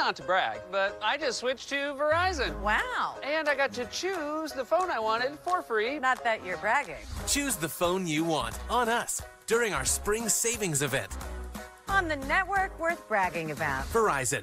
not to brag, but I just switched to Verizon. Wow. And I got to choose the phone I wanted for free. Not that you're bragging. Choose the phone you want on us during our spring savings event. On the network worth bragging about. Verizon.